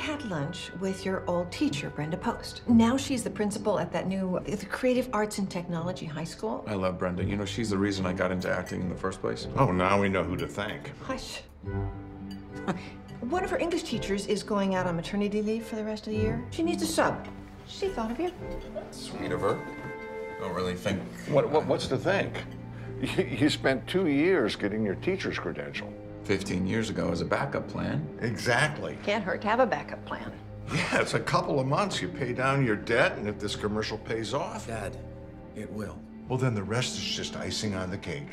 had lunch with your old teacher, Brenda Post. Now she's the principal at that new the Creative Arts and Technology High School. I love Brenda. You know, she's the reason I got into acting in the first place. Oh, now we know who to thank. Hush. One of her English teachers is going out on maternity leave for the rest of the year. She needs a sub. She thought of you. Sweet of her. Don't really think. What, what, what's to thank? You, you spent two years getting your teacher's credential. 15 years ago as a backup plan. Exactly. Can't hurt to have a backup plan. Yeah, it's a couple of months. You pay down your debt, and if this commercial pays off, Dad, it will. well, then the rest is just icing on the cake.